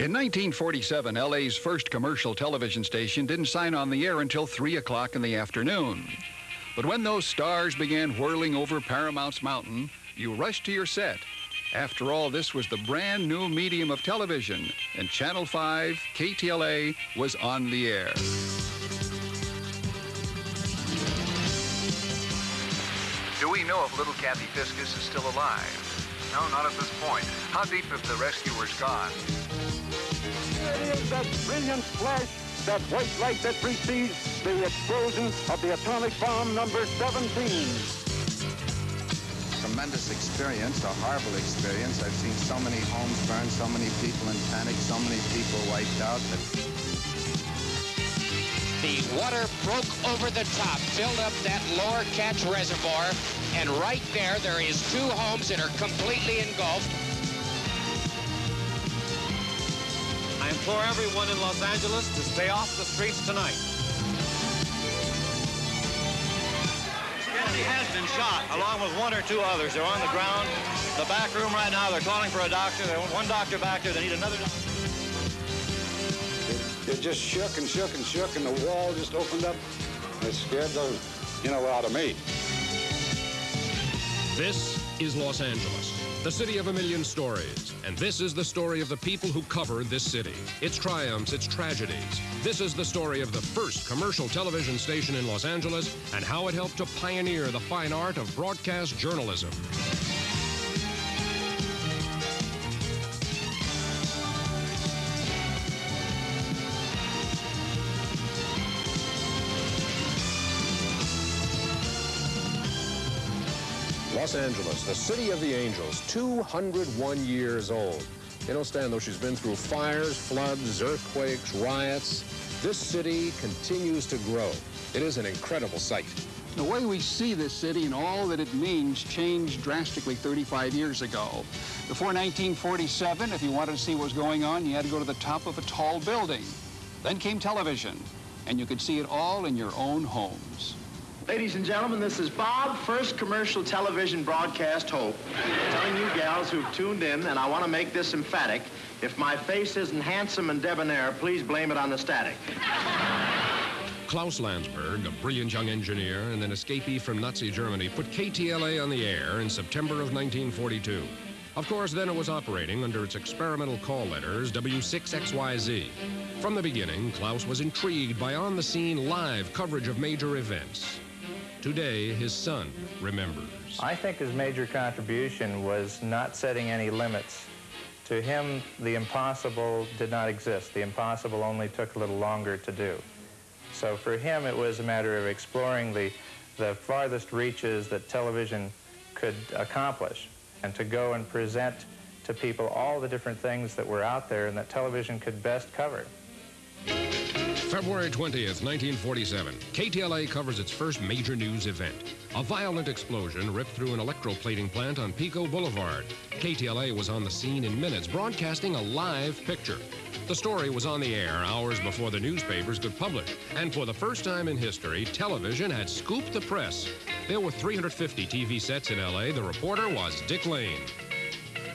In 1947, LA's first commercial television station didn't sign on the air until 3 o'clock in the afternoon. But when those stars began whirling over Paramount's mountain, you rushed to your set. After all, this was the brand new medium of television, and Channel 5, KTLA, was on the air. Do we know if little Kathy Fiscus is still alive? No, not at this point. How deep have the rescuers gone? It is that brilliant flash, that white light that precedes the explosion of the atomic bomb number 17 tremendous experience, a horrible experience. I've seen so many homes burned, so many people in panic, so many people wiped out. That... The water broke over the top, filled up that lower catch reservoir, and right there, there is two homes that are completely engulfed. Implore everyone in Los Angeles to stay off the streets tonight. Kennedy has been shot, along with one or two others. They're on the ground. The back room right now, they're calling for a doctor. They want one doctor back there. They need another doctor. It, it just shook and shook and shook, and the wall just opened up. It scared the, you know, out of me. This is Los Angeles, the city of a million stories. And this is the story of the people who covered this city, its triumphs, its tragedies. This is the story of the first commercial television station in Los Angeles and how it helped to pioneer the fine art of broadcast journalism. Los Angeles, the city of the angels, 201 years old. You know, Stan, though she's been through fires, floods, earthquakes, riots, this city continues to grow. It is an incredible sight. The way we see this city and all that it means changed drastically 35 years ago. Before 1947, if you wanted to see what was going on, you had to go to the top of a tall building. Then came television, and you could see it all in your own homes. Ladies and gentlemen, this is Bob, first commercial television broadcast hope, telling you gals who've tuned in, and I want to make this emphatic. If my face isn't handsome and debonair, please blame it on the static. Klaus Landsberg, a brilliant young engineer and an escapee from Nazi Germany, put KTLA on the air in September of 1942. Of course, then it was operating under its experimental call letters W6XYZ. From the beginning, Klaus was intrigued by on the scene live coverage of major events. Today, his son remembers. I think his major contribution was not setting any limits. To him, the impossible did not exist. The impossible only took a little longer to do. So for him, it was a matter of exploring the, the farthest reaches that television could accomplish and to go and present to people all the different things that were out there and that television could best cover. February 20th, 1947, KTLA covers its first major news event. A violent explosion ripped through an electroplating plant on Pico Boulevard. KTLA was on the scene in minutes, broadcasting a live picture. The story was on the air hours before the newspapers could publish. And for the first time in history, television had scooped the press. There were 350 TV sets in LA. The reporter was Dick Lane.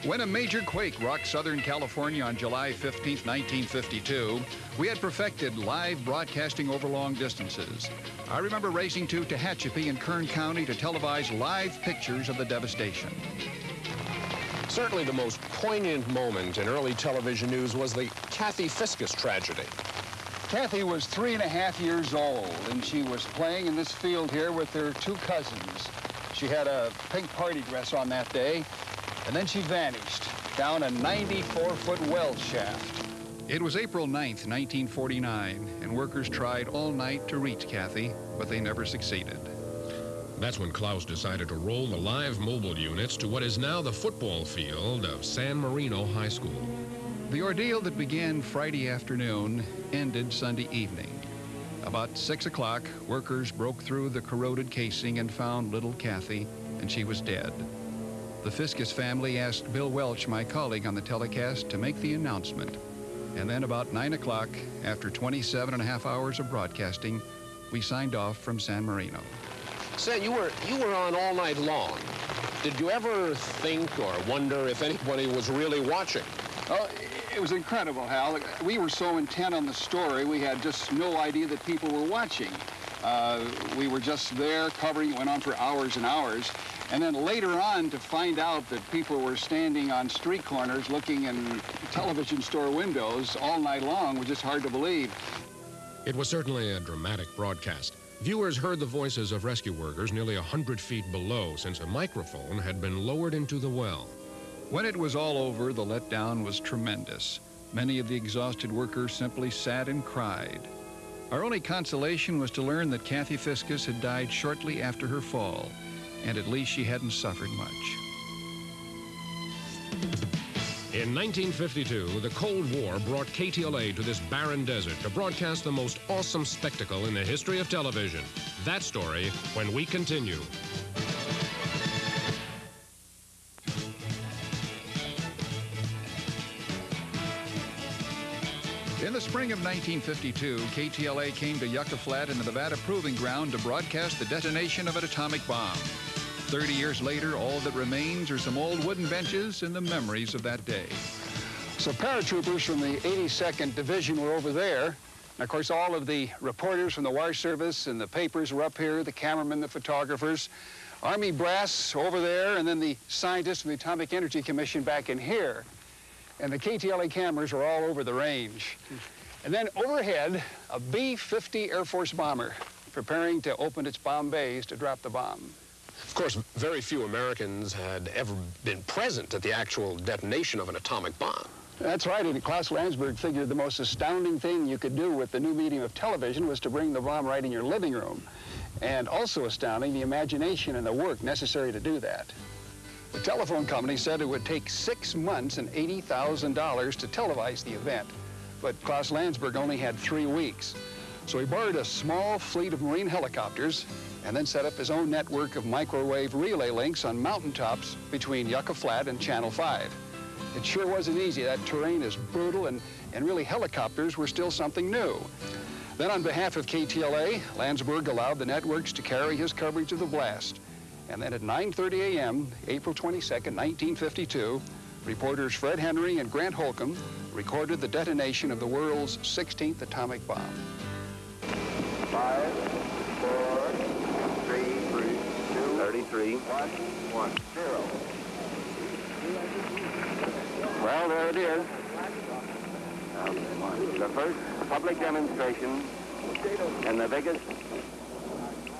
When a major quake rocked Southern California on July 15, 1952, we had perfected live broadcasting over long distances. I remember racing to Tehachapi in Kern County to televise live pictures of the devastation. Certainly the most poignant moment in early television news was the Kathy Fiscus tragedy. Kathy was three and a half years old, and she was playing in this field here with her two cousins. She had a pink party dress on that day, and then she vanished down a 94-foot well shaft. It was April 9th, 1949, and workers tried all night to reach Kathy, but they never succeeded. That's when Klaus decided to roll the live mobile units to what is now the football field of San Marino High School. The ordeal that began Friday afternoon ended Sunday evening. About 6 o'clock, workers broke through the corroded casing and found little Kathy, and she was dead. The Fiscus family asked Bill Welch, my colleague on the telecast, to make the announcement. And then about 9 o'clock, after 27 and a half hours of broadcasting, we signed off from San Marino. Sam, you were, you were on all night long. Did you ever think or wonder if anybody was really watching? Oh, It was incredible, Hal. We were so intent on the story, we had just no idea that people were watching. Uh, we were just there covering, it went on for hours and hours. And then later on to find out that people were standing on street corners looking in television store windows all night long was just hard to believe. It was certainly a dramatic broadcast. Viewers heard the voices of rescue workers nearly 100 feet below since a microphone had been lowered into the well. When it was all over, the letdown was tremendous. Many of the exhausted workers simply sat and cried. Our only consolation was to learn that Kathy Fiscus had died shortly after her fall, and at least she hadn't suffered much. In 1952, the Cold War brought KTLA to this barren desert to broadcast the most awesome spectacle in the history of television. That story when we continue. In the spring of 1952, KTLA came to Yucca Flat in the Nevada Proving Ground to broadcast the detonation of an atomic bomb. 30 years later, all that remains are some old wooden benches and the memories of that day. So paratroopers from the 82nd Division were over there. And of course, all of the reporters from the Wire Service and the papers were up here, the cameramen, the photographers. Army brass over there, and then the scientists from the Atomic Energy Commission back in here. And the KTLA cameras were all over the range. And then overhead, a B-50 Air Force bomber preparing to open its bomb bays to drop the bomb. Of course, very few Americans had ever been present at the actual detonation of an atomic bomb. That's right, and Klaus Landsberg figured the most astounding thing you could do with the new medium of television was to bring the bomb right in your living room. And also astounding, the imagination and the work necessary to do that. The telephone company said it would take six months and $80,000 to televise the event, but Klaus Landsberg only had three weeks. So he borrowed a small fleet of Marine helicopters and then set up his own network of microwave relay links on mountaintops between Yucca Flat and Channel 5. It sure wasn't easy. That terrain is brutal, and, and really helicopters were still something new. Then on behalf of KTLA, Landsberg allowed the networks to carry his coverage of the blast. And then at 9.30 a.m., April 22nd, 1952, reporters Fred Henry and Grant Holcomb recorded the detonation of the world's 16th atomic bomb. Five, four, three, three, two, 33, one, one, zero. Well, there it is. Um, the first public demonstration and the biggest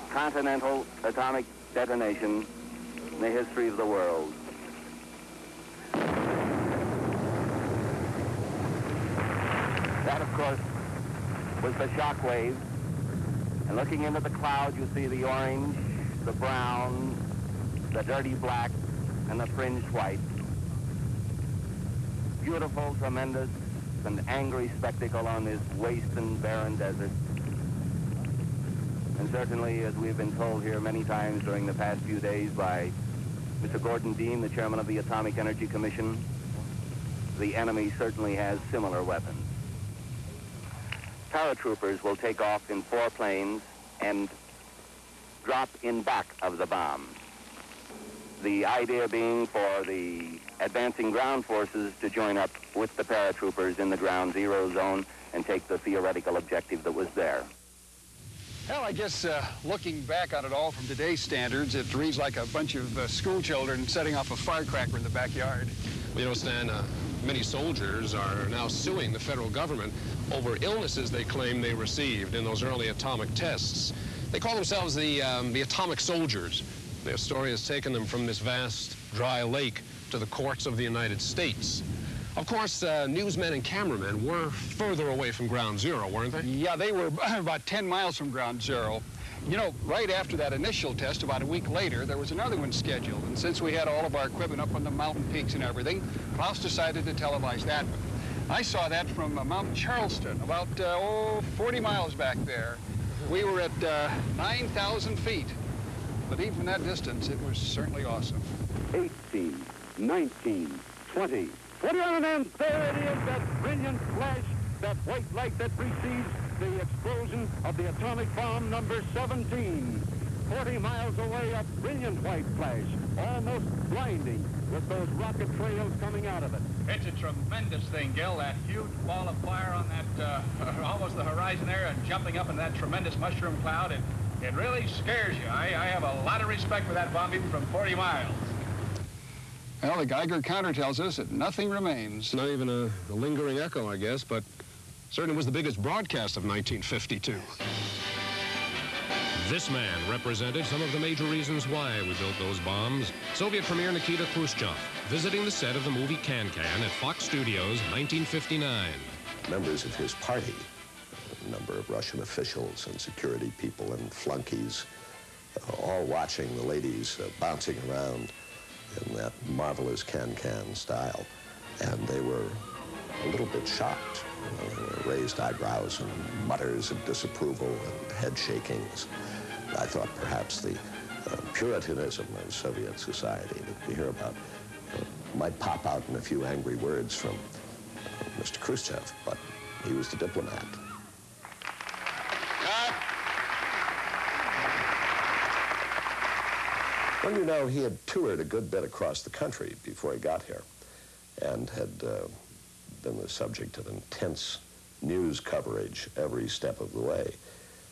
continental atomic detonation in the history of the world. That, of course, was the shock wave. And looking into the cloud, you see the orange, the brown, the dirty black, and the fringed white. Beautiful, tremendous, and angry spectacle on this waste and barren desert. And certainly, as we've been told here many times during the past few days by Mr. Gordon Dean, the chairman of the Atomic Energy Commission, the enemy certainly has similar weapons. Paratroopers will take off in four planes and drop in back of the bomb. The idea being for the advancing ground forces to join up with the paratroopers in the ground zero zone and take the theoretical objective that was there. Well, I guess uh, looking back on it all from today's standards, it reads like a bunch of uh, school children setting off a firecracker in the backyard. Well, you know, Stan, uh, many soldiers are now suing the federal government over illnesses they claim they received in those early atomic tests. They call themselves the, um, the atomic soldiers. Their story has taken them from this vast, dry lake to the courts of the United States. Of course, uh, newsmen and cameramen were further away from ground zero, weren't they? Yeah, they were about 10 miles from ground zero. You know, right after that initial test, about a week later, there was another one scheduled. And since we had all of our equipment up on the mountain peaks and everything, Klaus decided to televise that one. I saw that from uh, Mount Charleston, about, uh, oh, 40 miles back there. We were at uh, 9,000 feet. But even that distance, it was certainly awesome. 18, 19, 20, 21, and there it is, that brilliant flash, that white light that precedes the explosion of the atomic bomb number 17. 40 miles away, a brilliant white flash, almost blinding with those rocket trails coming out of it. It's a tremendous thing, Gil, that huge ball of fire on that, uh, almost the horizon there and jumping up in that tremendous mushroom cloud. It, it really scares you. I, I have a lot of respect for that bomb even from 40 miles. Well, the Geiger counter tells us that nothing remains. Not even a, a lingering echo, I guess, but certainly was the biggest broadcast of 1952. This man represented some of the major reasons why we built those bombs. Soviet Premier Nikita Khrushchev visiting the set of the movie Can Can at Fox Studios, 1959. Members of his party, a number of Russian officials and security people and flunkies, uh, all watching the ladies uh, bouncing around in that marvelous can-can style. And they were a little bit shocked. You raised eyebrows and mutters of disapproval and head shakings. I thought perhaps the uh, puritanism of Soviet society that we hear about uh, might pop out in a few angry words from uh, Mr. Khrushchev, but he was the diplomat. Well, you know, he had toured a good bit across the country before he got here and had been the subject of intense news coverage every step of the way.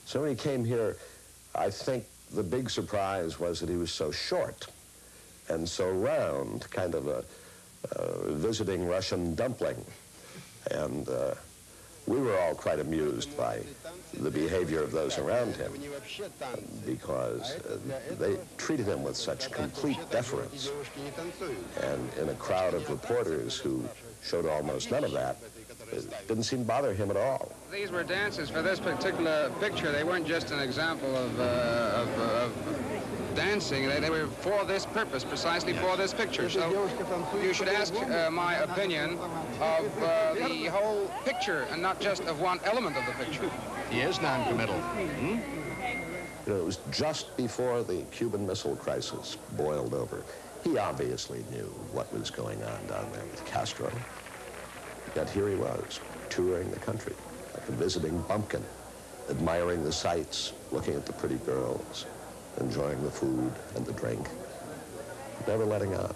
So when he came here, I think the big surprise was that he was so short and so round, kind of a visiting Russian dumpling. And uh, we were all quite amused by the behavior of those around him because uh, they treated him with such complete deference. And in a crowd of reporters who showed almost none of that, it didn't seem to bother him at all. These were dances for this particular picture. They weren't just an example of, uh, of, uh, of dancing. They, they, were for this purpose, precisely for this picture. So you should ask uh, my opinion of uh, the whole picture and not just of one element of the picture. He is non-committal. Hmm? You know, it was just before the Cuban Missile Crisis boiled over. He obviously knew what was going on down there with Castro. Yet here he was, touring the country, like a visiting bumpkin, admiring the sights, looking at the pretty girls, enjoying the food and the drink, never letting on.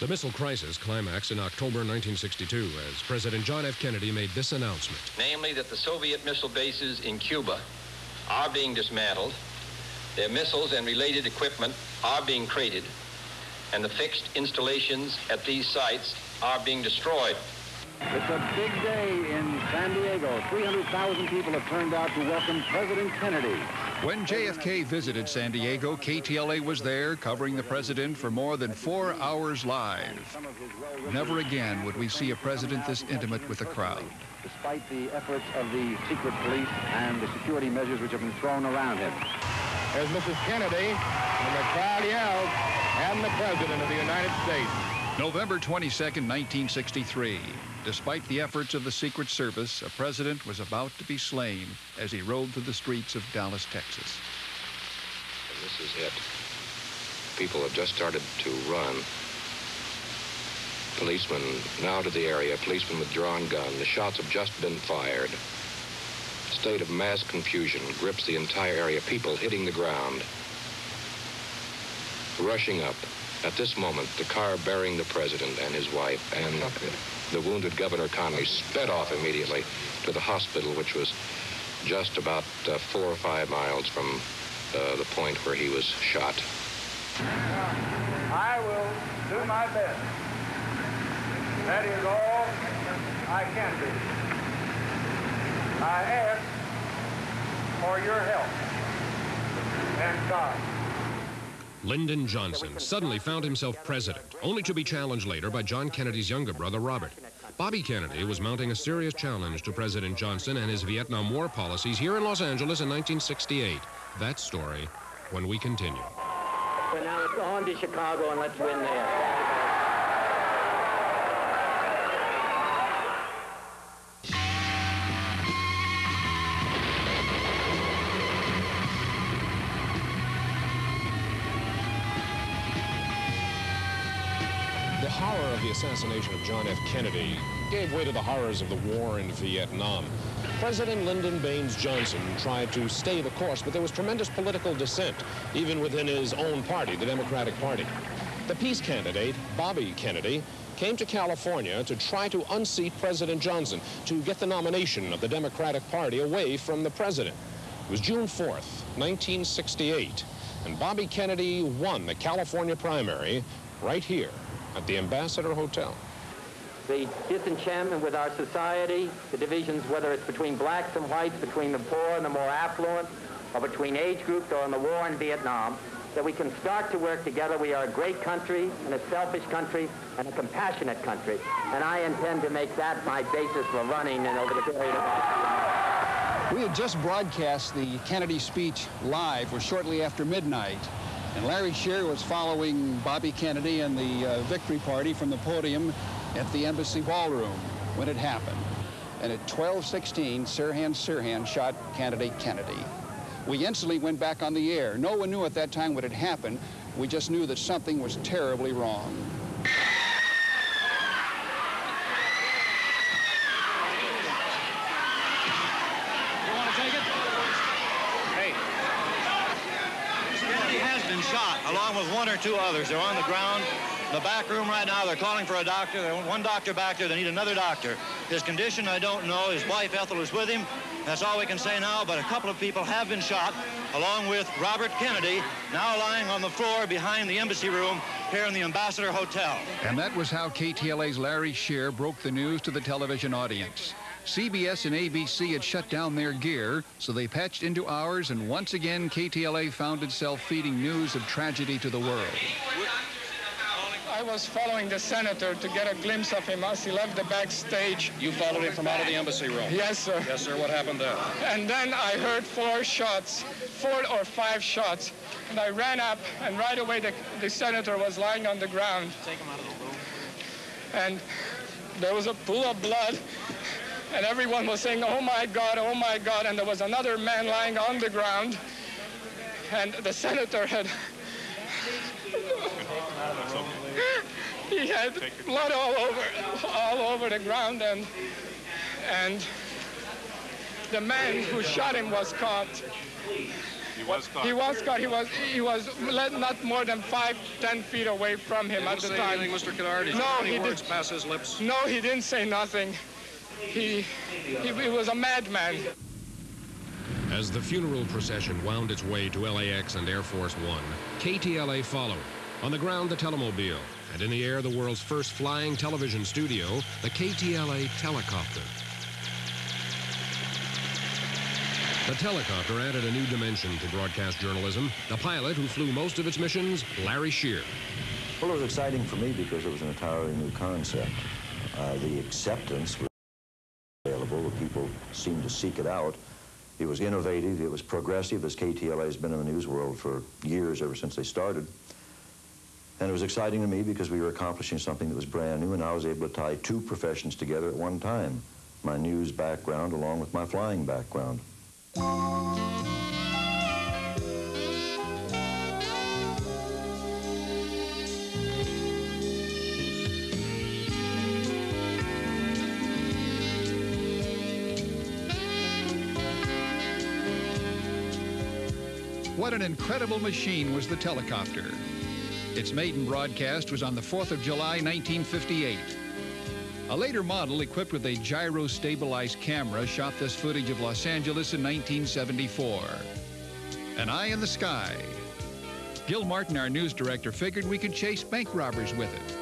The missile crisis climaxed in October 1962 as President John F. Kennedy made this announcement. Namely that the Soviet missile bases in Cuba are being dismantled, their missiles and related equipment are being crated, and the fixed installations at these sites are being destroyed. It's a big day in San Diego. 300,000 people have turned out to welcome President Kennedy. When JFK visited San Diego, KTLA was there covering the president for more than four hours live. Never again would we see a president this intimate with a crowd. Despite the efforts of the secret police and the security measures which have been thrown around him. There's Mrs. Kennedy, and the crowd yells, and the President of the United States. November 22, 1963. Despite the efforts of the Secret Service, a president was about to be slain as he rode through the streets of Dallas, Texas. And this is it. People have just started to run. Policemen now to the area, policemen with drawn gun. The shots have just been fired. A state of mass confusion grips the entire area. People hitting the ground. Rushing up. At this moment, the car bearing the president and his wife and the wounded Governor Connally sped off immediately to the hospital, which was just about uh, four or five miles from uh, the point where he was shot. I will do my best. That is all I can do. I ask for your help and God. Lyndon Johnson suddenly found himself president, only to be challenged later by John Kennedy's younger brother, Robert. Bobby Kennedy was mounting a serious challenge to President Johnson and his Vietnam War policies here in Los Angeles in 1968. That story when we continue. So now let's on to Chicago and let's win there. The assassination of John F. Kennedy gave way to the horrors of the war in Vietnam. President Lyndon Baines Johnson tried to stay the course, but there was tremendous political dissent, even within his own party, the Democratic Party. The peace candidate, Bobby Kennedy, came to California to try to unseat President Johnson, to get the nomination of the Democratic Party away from the president. It was June 4th, 1968, and Bobby Kennedy won the California primary right here at the Ambassador Hotel. The disenchantment with our society, the divisions, whether it's between blacks and whites, between the poor and the more affluent, or between age groups or in the war in Vietnam, that we can start to work together. We are a great country and a selfish country and a compassionate country. And I intend to make that my basis for running and over the period of time. We had just broadcast the Kennedy speech live, or shortly after midnight. And Larry Shearer was following Bobby Kennedy and the uh, victory party from the podium at the embassy ballroom when it happened. And at 12:16, Sirhan Sirhan shot candidate Kennedy. We instantly went back on the air. No one knew at that time what had happened. We just knew that something was terribly wrong. You want to take it? Hey. Kennedy has been shot, along with one or two others. They're on the ground. in The back room right now, they're calling for a doctor. They want one doctor back there. They need another doctor. His condition, I don't know. His wife, Ethel, is with him. That's all we can say now, but a couple of people have been shot, along with Robert Kennedy, now lying on the floor behind the embassy room here in the Ambassador Hotel. And that was how KTLA's Larry Shear broke the news to the television audience. CBS and ABC had shut down their gear, so they patched into ours, and once again, KTLA found itself feeding news of tragedy to the world. I was following the senator to get a glimpse of him as he left the backstage. You followed him from out of the embassy room? Yes, sir. Yes, sir. What happened there? And then I heard four shots, four or five shots. And I ran up, and right away the, the senator was lying on the ground. Take him out of the room. And there was a pool of blood, and everyone was saying, oh my God, oh my God. And there was another man lying on the ground, and the senator had he had blood all over, all over the ground, and and the man who shot him was caught. He was caught. He was caught. He was he was not more than five, ten feet away from him Did at he the say time. anything, Mr. Kennard? Did he no, any he words did. pass his lips? No, he didn't say nothing. He he, he was a madman. As the funeral procession wound its way to LAX and Air Force One, KTLA followed. On the ground, the telemobile, and in the air, the world's first flying television studio, the KTLA Telecopter. The Telecopter added a new dimension to broadcast journalism. The pilot who flew most of its missions, Larry Shear. Well, it was exciting for me because it was an entirely new concept. Uh, the acceptance was available. The people seemed to seek it out. It was innovative. It was progressive, as KTLA has been in the news world for years, ever since they started. And it was exciting to me because we were accomplishing something that was brand new, and I was able to tie two professions together at one time. My news background along with my flying background. What an incredible machine was the Telecopter. Its maiden broadcast was on the 4th of July, 1958. A later model equipped with a gyro-stabilized camera shot this footage of Los Angeles in 1974. An eye in the sky. Gil Martin, our news director, figured we could chase bank robbers with it.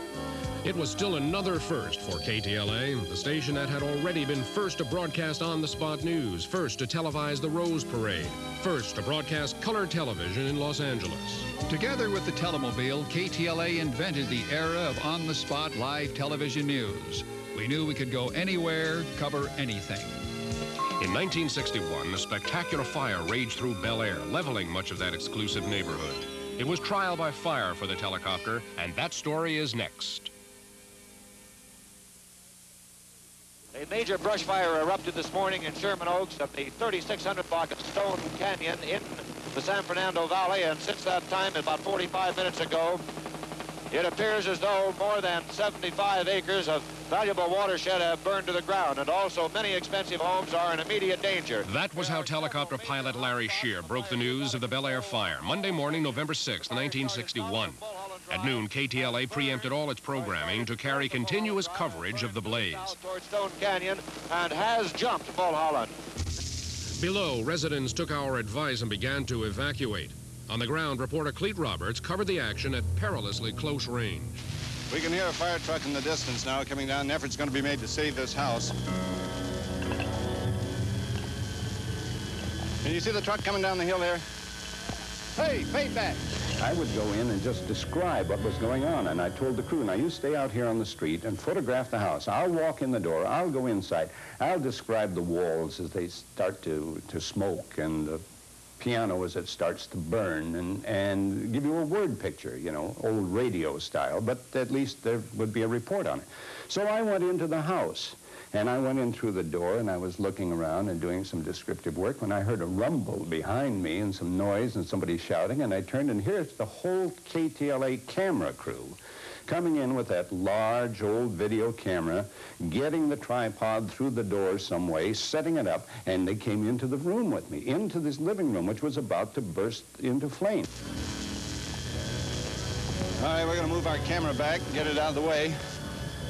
It was still another first for KTLA, the station that had already been first to broadcast on-the-spot news, first to televise the Rose Parade, first to broadcast color television in Los Angeles. Together with the Telemobile, KTLA invented the era of on-the-spot live television news. We knew we could go anywhere, cover anything. In 1961, a spectacular fire raged through Bel Air, leveling much of that exclusive neighborhood. It was trial by fire for the Telecopter, and that story is next. A major brush fire erupted this morning in Sherman Oaks of the 3600 block of Stone Canyon in the San Fernando Valley, and since that time, about 45 minutes ago, It appears as though more than 75 acres of valuable watershed have burned to the ground, and also many expensive homes are in immediate danger. That was how helicopter pilot Larry Shear broke the news of the Bel Air fire Monday morning, November 6, 1961. At noon, KTLA preempted all its programming to carry continuous coverage of the blaze. Towards Stone Canyon and has jumped Mulholland. Below, residents took our advice and began to evacuate. On the ground, reporter Clete Roberts covered the action at perilously close range. We can hear a fire truck in the distance now coming down. An effort's going to be made to save this house. Can you see the truck coming down the hill there? Hey, fade back. I would go in and just describe what was going on. And I told the crew, now you stay out here on the street and photograph the house. I'll walk in the door. I'll go inside. I'll describe the walls as they start to, to smoke and the piano as it starts to burn and, and give you a word picture, you know, old radio style. But at least there would be a report on it. So I went into the house. And I went in through the door and I was looking around and doing some descriptive work when I heard a rumble behind me and some noise and somebody shouting. And I turned and here's the whole KTLA camera crew coming in with that large old video camera, getting the tripod through the door some way, setting it up, and they came into the room with me, into this living room, which was about to burst into flame. All right, we're going to move our camera back, get it out of the way.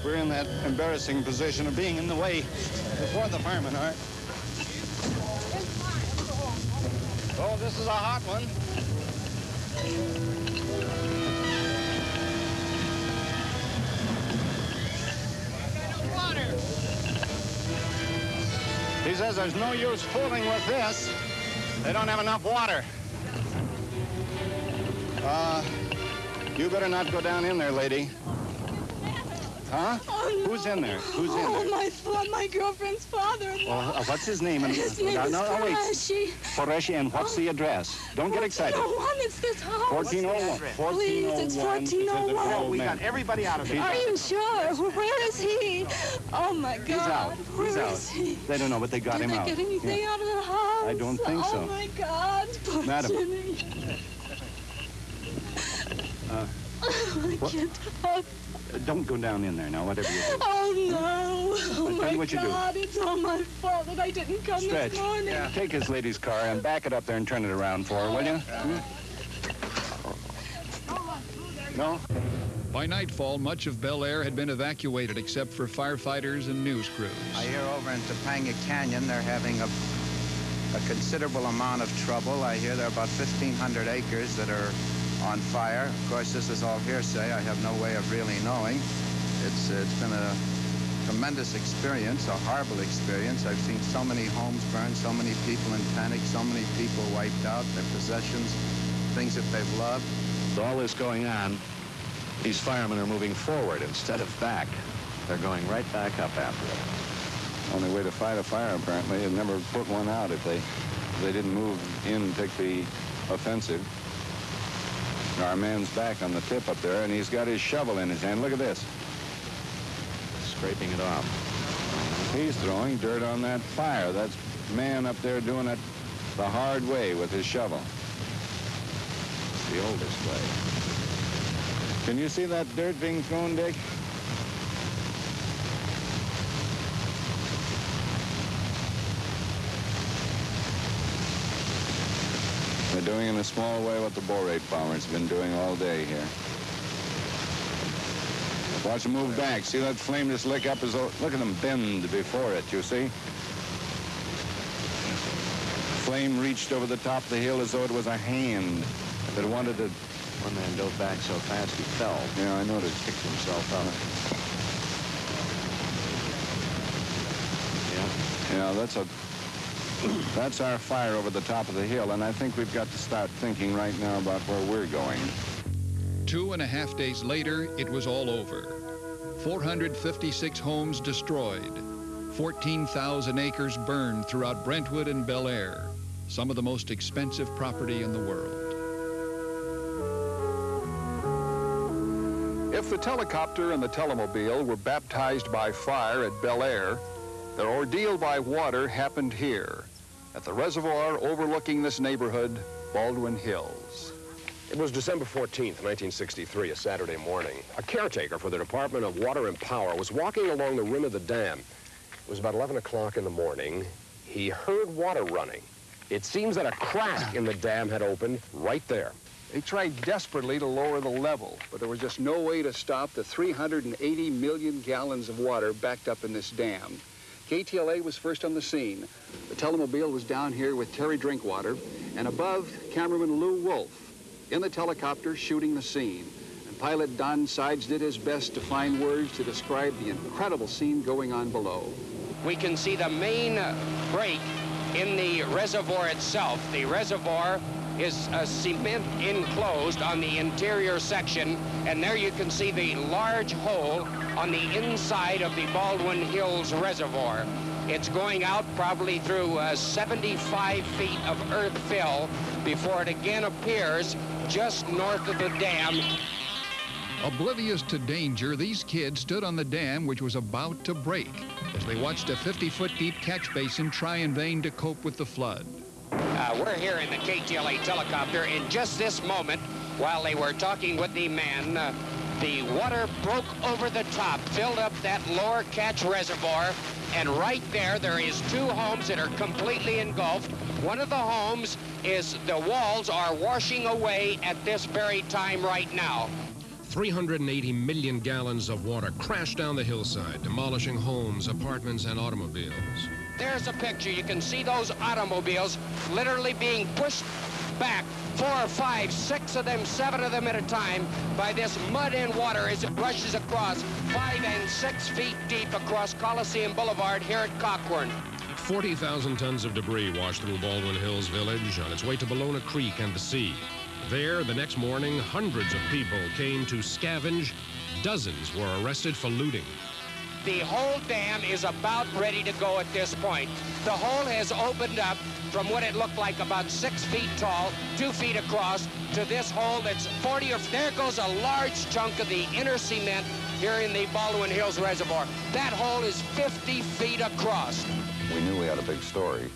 We're in that embarrassing position of being in the way before the firemen are. Oh, this is a hot one. He says there's no use fooling with this. They don't have enough water. Uh, you better not go down in there, lady. Huh? Oh, no. Who's in there? Who's in oh, there? my, fa- my girlfriend's father. Well, uh, what's his name? His name no, is no, no, wait. Qureshi. Qureshi, and what's the address? Don't get excited. 1401, it's this house. 1401. Please, it's 1401. 1401. we got everybody out of here. Are you sure? Where is he? Oh, my God. He's out. Where He's is out. he? They don't know, but they got Did him they out. get anything Yeah. out of the house? I don't think so. Oh, my God. Poor Madam. Jimmy. Uh, I What? can't talk. Don't go down in there now, whatever you do. Oh, no. Oh, tell my you what you do. God. It's all my fault that I didn't come Stretch. this morning. Take this lady's car and back it up there and turn it around for her, will you? Hmm? No? By nightfall, much of Bel Air had been evacuated except for firefighters and news crews. I hear over in Topanga Canyon they're having a, a considerable amount of trouble. I hear there are about 1,500 acres that are on fire. Of course, this is all hearsay. I have no way of really knowing. It's, it's been a tremendous experience, a horrible experience. I've seen so many homes burned, so many people in panic, so many people wiped out, their possessions, things that they've loved. With all this going on, these firemen are moving forward instead of back. They're going right back up after it. Only way to fight a fire, apparently, is never put one out if they, if they didn't move in and take the offensive. Our man's back on the tip up there, and he's got his shovel in his hand. Look at this. Scraping it off. He's throwing dirt on that fire. That's man up there doing it the hard way with his shovel. It's the oldest way. Can you see that dirt being thrown, Dick? They're doing in a small way what the borate bombers have been doing all day here. Watch them move back. See that flame just lick up as though... Look at them bend before it, you see? Flame reached over the top of the hill as though it was a hand that wanted to... One man dove back so fast he fell. Yeah, I noticed. Kicked himself up. Yeah. Yeah, that's a... That's our fire over the top of the hill, and I think we've got to start thinking right now about where we're going. Two and a half days later, it was all over. 456 homes destroyed. 14,000 acres burned throughout Brentwood and Bel Air, some of the most expensive property in the world. If the helicopter and the telemobile were baptized by fire at Bel Air, their ordeal by water happened here, at the reservoir overlooking this neighborhood, Baldwin Hills. It was December 14th, 1963, a Saturday morning. A caretaker for the Department of Water and Power was walking along the rim of the dam. It was about 11 o'clock in the morning. He heard water running. It seems that a crack in the dam had opened right there. They tried desperately to lower the level, but there was just no way to stop the 380 million gallons of water backed up in this dam. KTLA was first on the scene. The telemobile was down here with Terry Drinkwater, and above, cameraman Lou Wolf in the helicopter shooting the scene. And pilot Don Sides did his best to find words to describe the incredible scene going on below. We can see the main break in the reservoir itself. The reservoir is a cement enclosed on the interior section, and there you can see the large hole on the inside of the Baldwin Hills Reservoir. It's going out probably through uh, 75 feet of earth fill before it again appears just north of the dam. Oblivious to danger, these kids stood on the dam which was about to break as they watched a 50-foot deep catch basin try in vain to cope with the flood. Uh, we're here in the KTLA helicopter. In just this moment, while they were talking with the man, uh, the water broke over the top, filled up that lower catch reservoir, and right there, there is two homes that are completely engulfed. One of the homes is the walls are washing away at this very time right now. 380 million gallons of water crashed down the hillside, demolishing homes, apartments, and automobiles. There's a picture. You can see those automobiles literally being pushed back four, five, six of them, seven of them at a time by this mud and water as it rushes across five and six feet deep across Coliseum Boulevard here at Cochran. 40,000 tons of debris washed through Baldwin Hills Village on its way to Ballona Creek and the sea. There, the next morning, hundreds of people came to scavenge. Dozens were arrested for looting. The whole dam is about ready to go at this point. The hole has opened up from what it looked like about six feet tall, two feet across, to this hole that's 40 or... There goes a large chunk of the inner cement here in the Baldwin Hills Reservoir. That hole is 50 feet across. We knew we had a big story,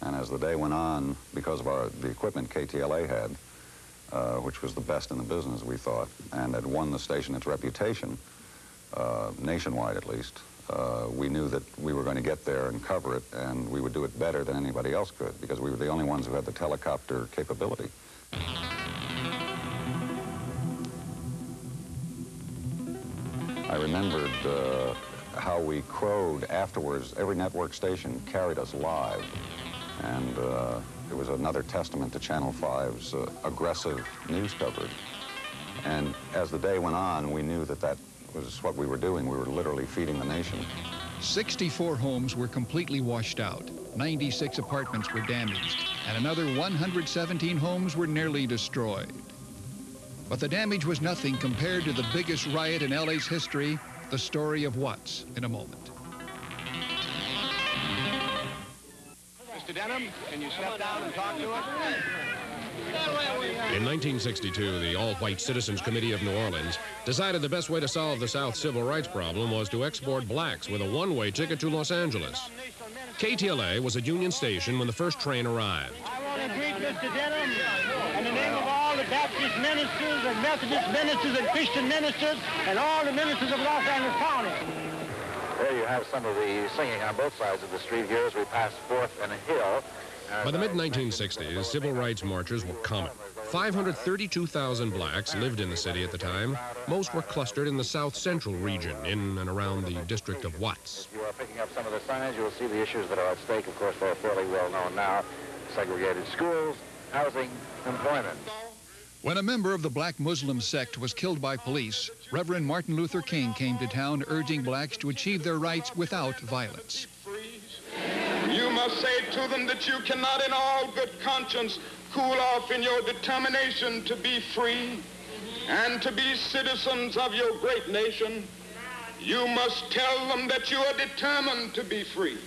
and as the day went on, because of our the equipment KTLA had, uh, which was the best in the business, we thought, and had won the station its reputation, uh, nationwide at least, uh, we knew that we were going to get there and cover it, and we would do it better than anybody else could, because we were the only ones who had the helicopter capability. I remembered uh, how we crowed afterwards. Every network station carried us live, and uh, it was another testament to Channel 5's uh, aggressive news coverage. And as the day went on, we knew that that was what we were doing. We were literally feeding the nation. 64 homes were completely washed out. 96 apartments were damaged, and another 117 homes were nearly destroyed. But the damage was nothing compared to the biggest riot in LA's history, the story of Watts, in a moment. Mr. Denham, can you step down and talk to us? In 1962, the All-White Citizens Committee of New Orleans decided the best way to solve the South's civil rights problem was to export blacks with a one-way ticket to Los Angeles. KTLA was a Union station when the first train arrived. I want to greet Mr. Denham in the name of all the Baptist ministers and Methodist ministers and Christian ministers and all the ministers of Los Angeles County. There you have some of the singing on both sides of the street here as we pass Fourth and a Hill. By the mid-1960s, civil rights marches were common. 532,000 blacks lived in the city at the time. Most were clustered in the south central region, in and around the district of Watts. You are picking up some of the signs. You will see the issues that are at stake. Of course, they're fairly well known now. Segregated schools, housing, employment. When a member of the black Muslim sect was killed by police, Reverend Martin Luther King came to town urging blacks to achieve their rights without violence. Must say to them that you cannot in all good conscience cool off in your determination to be free and to be citizens of your great nation. You must tell them that you are determined to be free.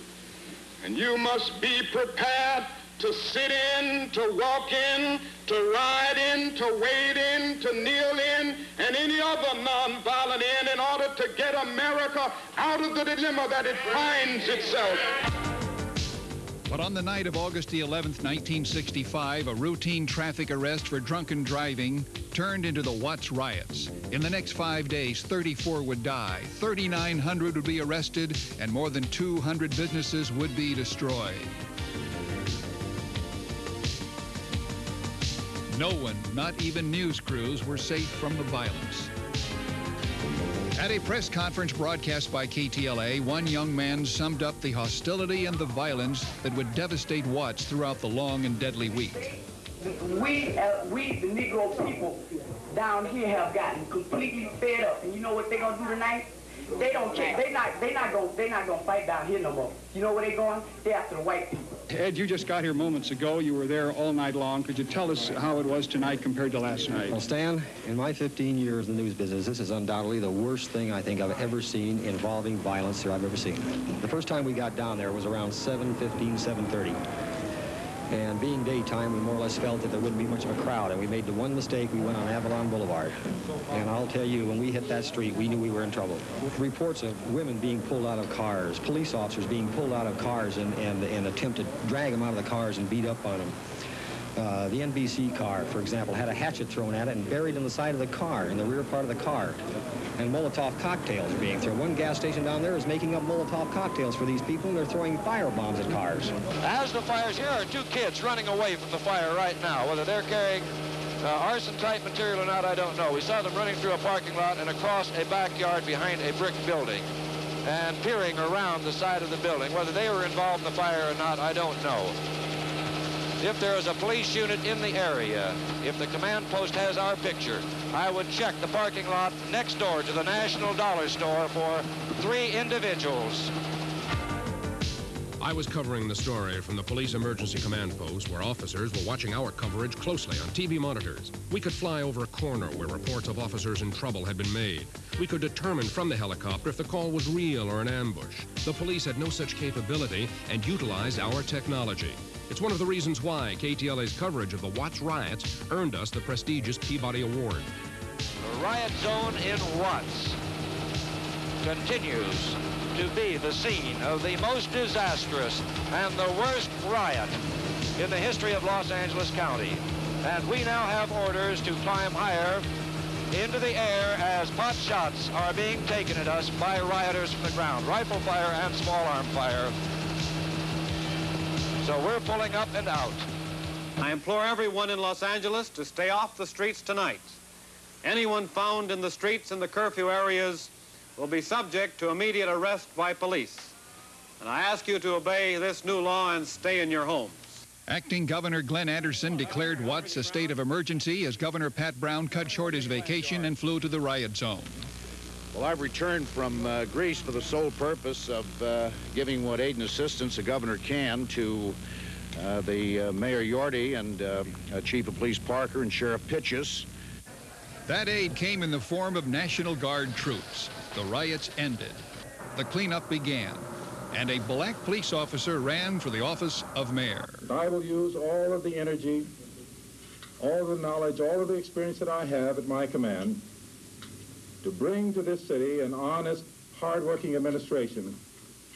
And you must be prepared to sit in, to walk in, to ride in, to wade in, to kneel in, and any other nonviolent end in order to get America out of the dilemma that it finds itself. But on the night of August the 11th, 1965, a routine traffic arrest for drunken driving turned into the Watts riots. In the next five days, 34 would die, 3,900 would be arrested, and more than 200 businesses would be destroyed. No one, not even news crews, were safe from the violence. At a press conference broadcast by KTLA, one young man summed up the hostility and the violence that would devastate Watts throughout the long and deadly week. We, uh, we, the Negro people down here have gotten completely fed up. And you know what they're gonna do tonight? They don't care. They not. They not gonna. They not gonna fight down here no more. You know where they're going? They after the white people. Ed, you just got here moments ago. You were there all night long. Could you tell us how it was tonight compared to last night? Well, Stan, in my 15 years in the news business, this is undoubtedly the worst thing I think I've ever seen involving violence here I've ever seen. The first time we got down there was around 7.15, 7.30. And being daytime, we more or less felt that there wouldn't be much of a crowd. And we made the one mistake. We went on Avalon Boulevard. And I'll tell you, when we hit that street, we knew we were in trouble. Reports of women being pulled out of cars, police officers being pulled out of cars and, and, and attempt to drag them out of the cars and beat up on them. Uh, the NBC car, for example, had a hatchet thrown at it and buried in the side of the car, in the rear part of the car. And Molotov cocktails are being thrown. One gas station down there is making up Molotov cocktails for these people, and they're throwing fire bombs at cars. As the fires, here are two kids running away from the fire right now. Whether they're carrying uh, arson-type material or not, I don't know. We saw them running through a parking lot and across a backyard behind a brick building and peering around the side of the building. Whether they were involved in the fire or not, I don't know if there is a police unit in the area, if the command post has our picture, I would check the parking lot next door to the National Dollar Store for three individuals. I was covering the story from the Police Emergency Command Post where officers were watching our coverage closely on TV monitors. We could fly over a corner where reports of officers in trouble had been made. We could determine from the helicopter if the call was real or an ambush. The police had no such capability and utilized our technology. It's one of the reasons why KTLA's coverage of the Watts riots earned us the prestigious Peabody Award. The riot zone in Watts continues to be the scene of the most disastrous and the worst riot in the history of Los Angeles County. And we now have orders to climb higher into the air as pot shots are being taken at us by rioters from the ground, rifle fire and small arm fire. So we're pulling up and out. I implore everyone in Los Angeles to stay off the streets tonight. Anyone found in the streets in the curfew areas will be subject to immediate arrest by police. And I ask you to obey this new law and stay in your homes. Acting Governor Glenn Anderson declared Watts a state of emergency as Governor Pat Brown cut short his vacation and flew to the riot zone. Well, I've returned from uh, Greece for the sole purpose of uh, giving what aid and assistance the governor can to uh, the uh, Mayor Yorty and uh, uh, Chief of Police Parker and Sheriff Pitchess. That aid came in the form of National Guard troops. The riots ended. The cleanup began. And a black police officer ran for the office of mayor. I will use all of the energy, all of the knowledge, all of the experience that I have at my command to bring to this city an honest, hardworking administration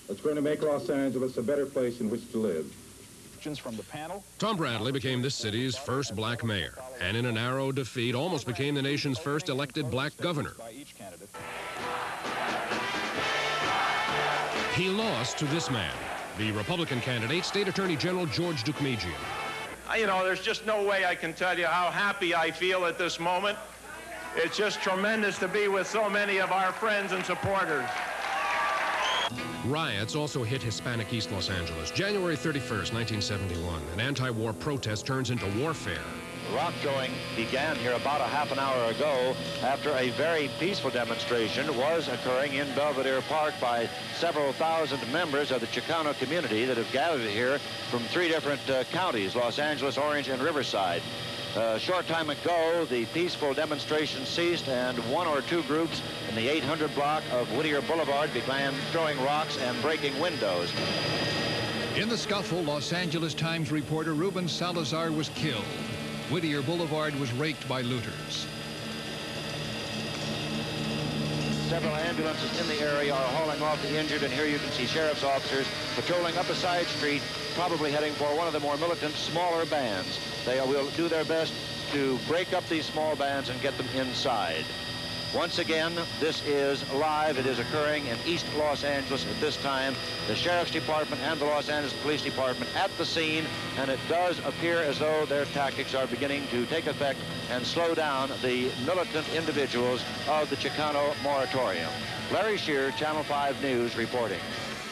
that's going to make Los Angeles a better place in which to live. From the panel. Tom Bradley became this city's first black mayor, and in a narrow defeat, almost became the nation's first elected black governor. He lost to this man, the Republican candidate, State Attorney General George Deukmejian. You know, there's just no way I can tell you how happy I feel at this moment. It's just tremendous to be with so many of our friends and supporters. Riots also hit Hispanic East Los Angeles. January 31st, 1971, an anti-war protest turns into warfare. Rock throwing began here about a half an hour ago after a very peaceful demonstration was occurring in Belvedere Park by several thousand members of the Chicano community that have gathered here from three different uh, counties, Los Angeles, Orange, and Riverside. A short time ago, the peaceful demonstration ceased and one or two groups in the 800 block of Whittier Boulevard began throwing rocks and breaking windows. In the scuffle, Los Angeles Times reporter Ruben Salazar was killed. Whittier Boulevard was raked by looters. Several ambulances in the area are hauling off the injured, and here you can see sheriff's officers patrolling up a side street, probably heading for one of the more militant, smaller bands. They will do their best to break up these small bands and get them inside. Once again, this is live. It is occurring in East Los Angeles at this time. The Sheriff's Department and the Los Angeles Police Department at the scene, and it does appear as though their tactics are beginning to take effect and slow down the militant individuals of the Chicano moratorium. Larry Shear, Channel 5 News, reporting.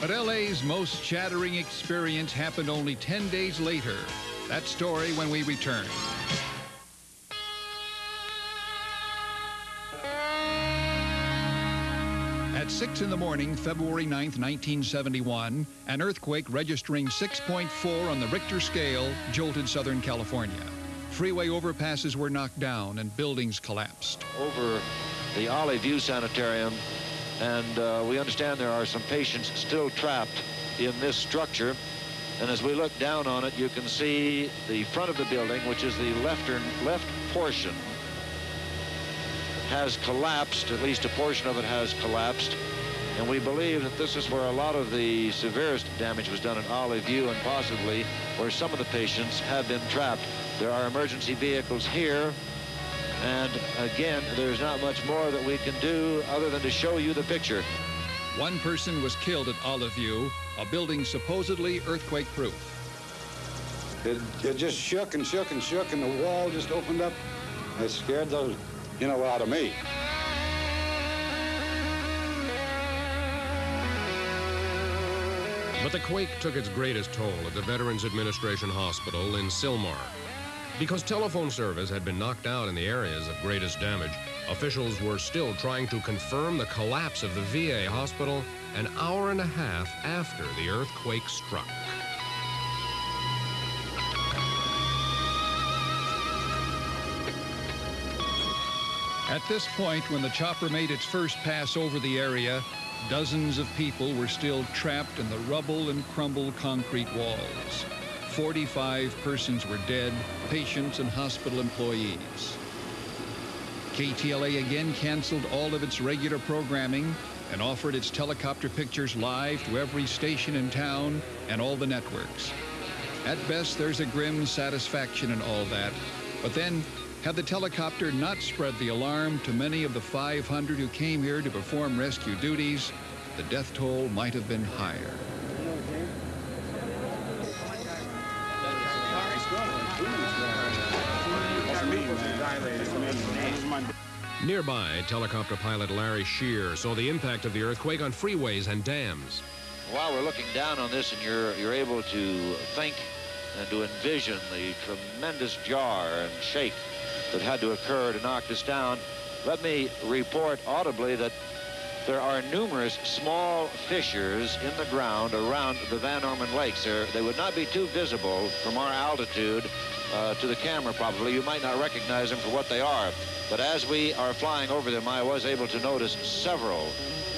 But LA's most shattering experience happened only 10 days later. That story when we return. 6 in the morning, February 9, 1971, an earthquake registering 6.4 on the Richter scale jolted Southern California. Freeway overpasses were knocked down and buildings collapsed. Over the Olive View Sanitarium, and uh, we understand there are some patients still trapped in this structure. And as we look down on it, you can see the front of the building, which is the left, left portion has collapsed, at least a portion of it has collapsed. And we believe that this is where a lot of the severest damage was done in Olive View and possibly where some of the patients have been trapped. There are emergency vehicles here. And again, there's not much more that we can do other than to show you the picture. One person was killed at Olive View, a building supposedly earthquake proof. It, it just shook and shook and shook, and the wall just opened up. It scared those you know, out of me. But the quake took its greatest toll at the Veterans Administration Hospital in Sylmar. Because telephone service had been knocked out in the areas of greatest damage, officials were still trying to confirm the collapse of the VA hospital an hour and a half after the earthquake struck. At this point, when the chopper made its first pass over the area, dozens of people were still trapped in the rubble and crumbled concrete walls. 45 persons were dead, patients and hospital employees. KTLA again canceled all of its regular programming and offered its helicopter pictures live to every station in town and all the networks. At best, there's a grim satisfaction in all that. But then had the helicopter not spread the alarm to many of the 500 who came here to perform rescue duties, the death toll might have been higher. Nearby, helicopter pilot Larry Shear saw the impact of the earthquake on freeways and dams. While we're looking down on this and you're, you're able to think and to envision the tremendous jar and shake that had to occur to knock this down. Let me report audibly that there are numerous small fissures in the ground around the Van Norman Lakes. There, they would not be too visible from our altitude uh, to the camera, probably. You might not recognize them for what they are. But as we are flying over them, I was able to notice several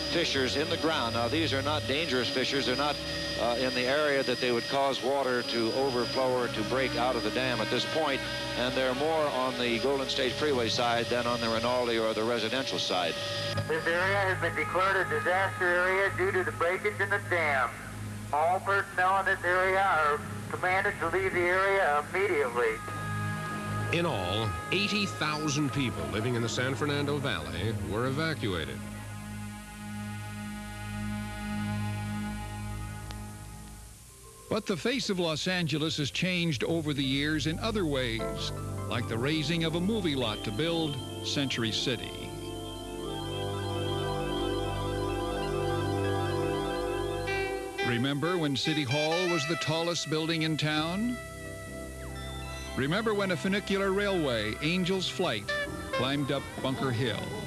fissures in the ground. Now, these are not dangerous fissures. They're not uh, in the area that they would cause water to overflow or to break out of the dam at this point, and they're more on the Golden State Freeway side than on the Rinaldi or the residential side. This area has been declared a disaster area due to the breakage in the dam. All personnel in this area are commanded to leave the area immediately. In all, 80,000 people living in the San Fernando Valley were evacuated. But the face of Los Angeles has changed over the years in other ways, like the razing of a movie lot to build Century City. Remember when City Hall was the tallest building in town? Remember when a funicular railway, Angel's Flight, climbed up Bunker Hill?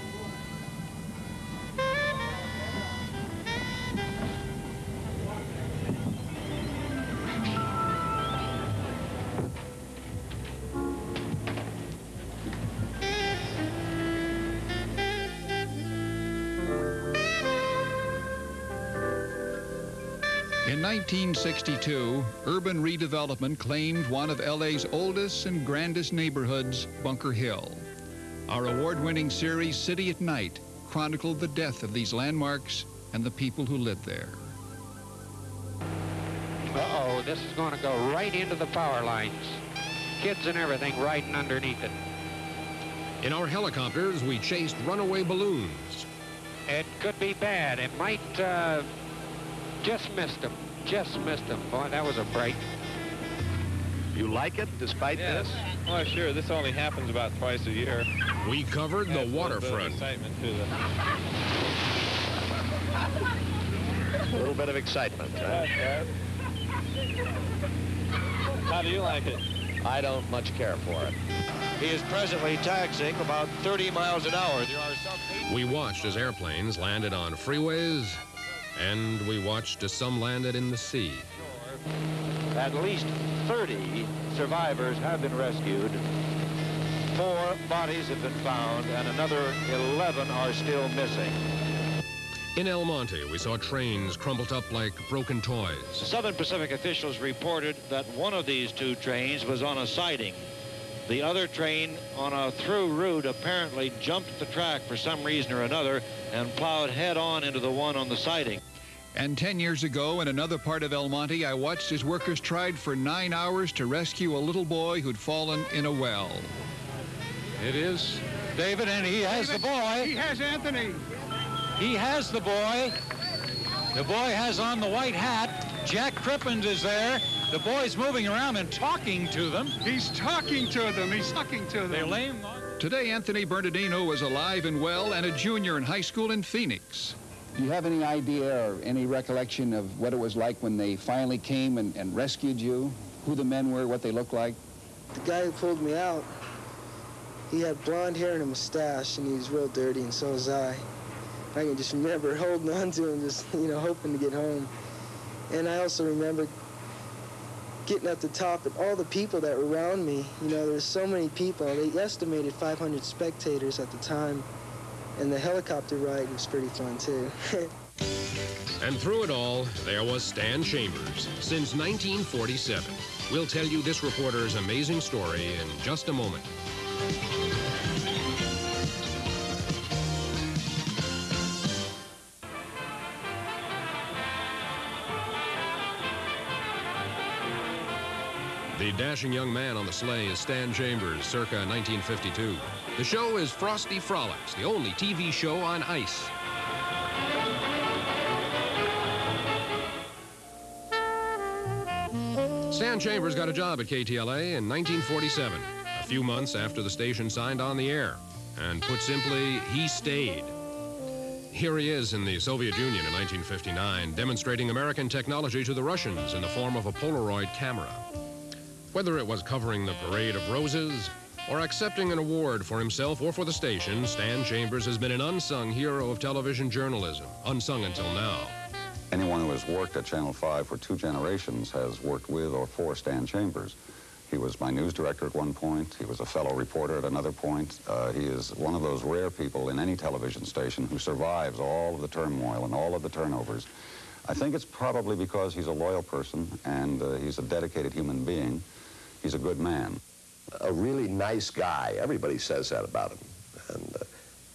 1962, urban redevelopment claimed one of LA's oldest and grandest neighborhoods, Bunker Hill. Our award-winning series, City at Night, chronicled the death of these landmarks and the people who lived there. Uh-oh, this is going to go right into the power lines. Kids and everything riding underneath it. In our helicopters, we chased runaway balloons. It could be bad. It might, uh, just miss them. Just missed him. Boy, that was a break. You like it despite yes. this? Well, sure. This only happens about twice a year. We covered the waterfront. A little bit of excitement. Huh? How do you like it? I don't much care for it. He is presently taxiing about 30 miles an hour. There are some... We watched as airplanes landed on freeways, and we watched as some landed in the sea. At least 30 survivors have been rescued. Four bodies have been found, and another 11 are still missing. In El Monte, we saw trains crumpled up like broken toys. Southern Pacific officials reported that one of these two trains was on a siding. The other train on a through route apparently jumped the track for some reason or another and plowed head on into the one on the siding. And 10 years ago, in another part of El Monte, I watched as workers tried for nine hours to rescue a little boy who'd fallen in a well. It is David, and he has David, the boy. He has Anthony. He has the boy. The boy has on the white hat. Jack Crippens is there. The boy's moving around and talking to them. He's talking to them. He's talking to them. They're lame. Today, Anthony Bernardino is alive and well and a junior in high school in Phoenix. Do you have any idea or any recollection of what it was like when they finally came and, and rescued you? Who the men were, what they looked like? The guy who pulled me out, he had blonde hair and a mustache, and he was real dirty, and so was I. I can just remember holding on to him, just, you know, hoping to get home. And I also remember getting at the top and all the people that were around me. You know, there were so many people. They estimated 500 spectators at the time. And the helicopter ride was pretty fun, too. And through it all, there was Stan Chambers, since 1947. We'll tell you this reporter's amazing story in just a moment. The dashing young man on the sleigh is Stan Chambers, circa 1952. The show is Frosty Frolics, the only TV show on ice. Stan Chambers got a job at KTLA in 1947, a few months after the station signed on the air. And put simply, he stayed. Here he is in the Soviet Union in 1959, demonstrating American technology to the Russians in the form of a Polaroid camera. Whether it was covering the Parade of Roses or accepting an award for himself or for the station, Stan Chambers has been an unsung hero of television journalism, unsung until now. Anyone who has worked at Channel 5 for two generations has worked with or for Stan Chambers. He was my news director at one point. He was a fellow reporter at another point. Uh, he is one of those rare people in any television station who survives all of the turmoil and all of the turnovers. I think it's probably because he's a loyal person and uh, he's a dedicated human being. He's a good man. A really nice guy. Everybody says that about him. And uh,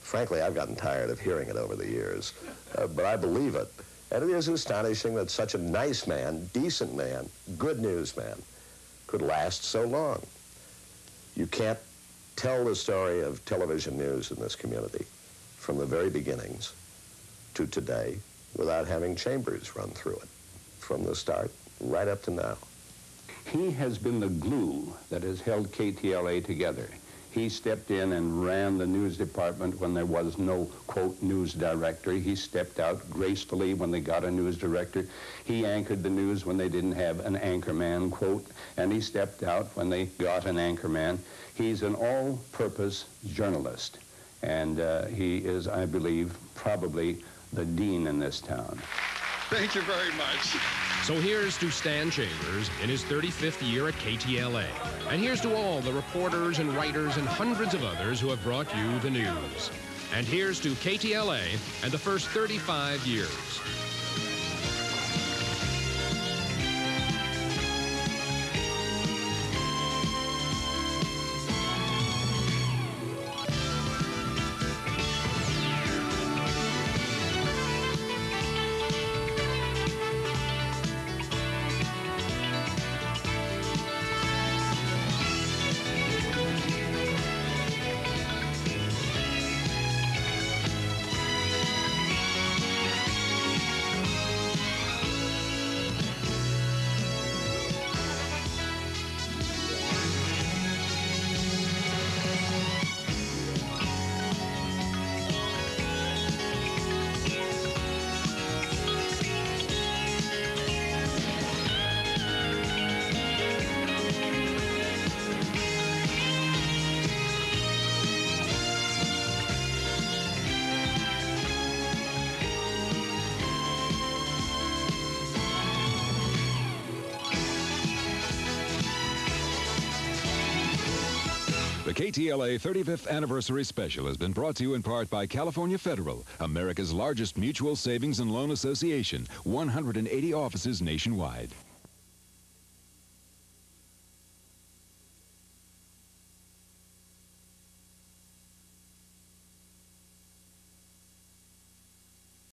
frankly, I've gotten tired of hearing it over the years. Uh, but I believe it. And it is astonishing that such a nice man, decent man, good news man, could last so long. You can't tell the story of television news in this community from the very beginnings to today without having Chambers run through it from the start right up to now. He has been the glue that has held KTLA together. He stepped in and ran the news department when there was no, quote, news director. He stepped out gracefully when they got a news director. He anchored the news when they didn't have an anchorman, quote, and he stepped out when they got an anchorman. He's an all-purpose journalist, and uh, he is, I believe, probably the dean in this town. Thank you very much. So here's to Stan Chambers in his 35th year at KTLA. And here's to all the reporters and writers and hundreds of others who have brought you the news. And here's to KTLA and the first 35 years. KTLA 35th Anniversary Special has been brought to you in part by California Federal, America's largest mutual savings and loan association, 180 offices nationwide.